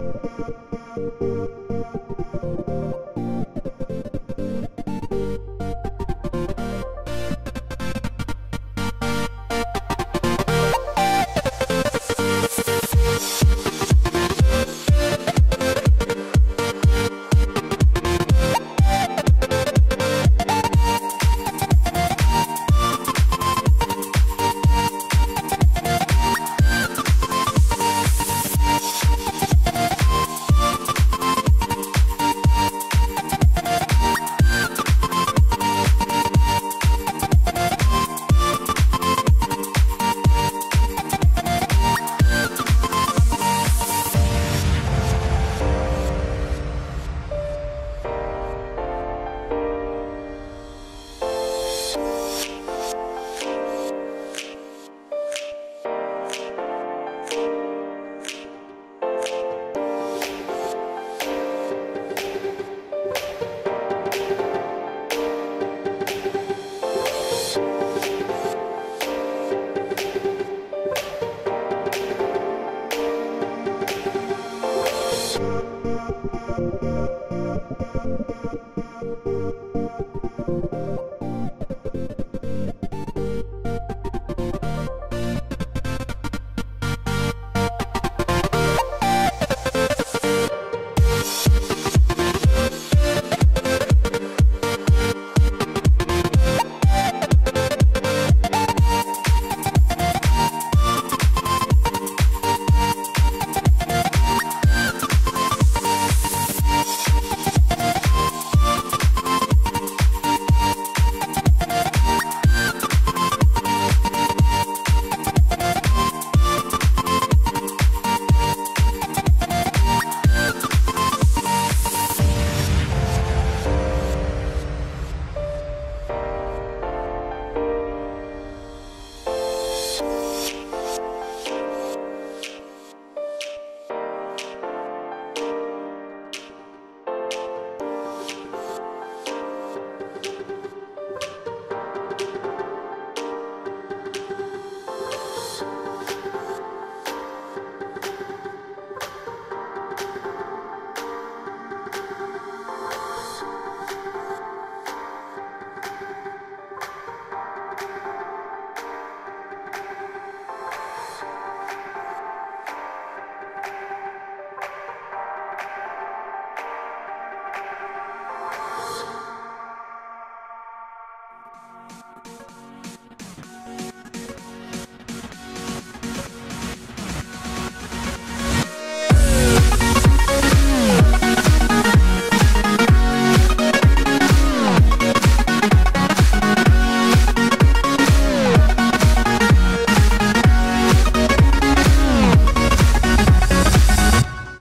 Música Bye.